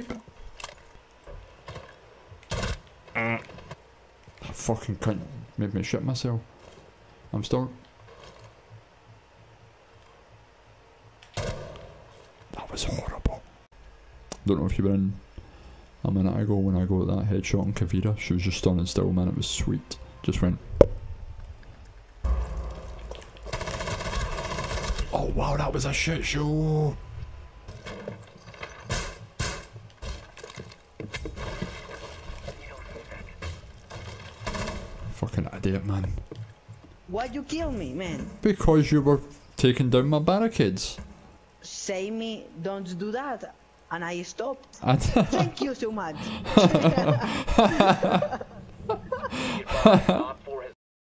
beep. Uh, fucking cunt made me shit myself. I'm still. That was horrible. Don't know if you were in a minute ago when I got that headshot on Kavira. She was just standing still, man. It was sweet. Just went. Oh wow, that was a shit show. Fucking idiot, man. Why'd you kill me, man? Because you were taking down my barricades. Say me, don't do that. And I stopped. Thank you so much. Be advised,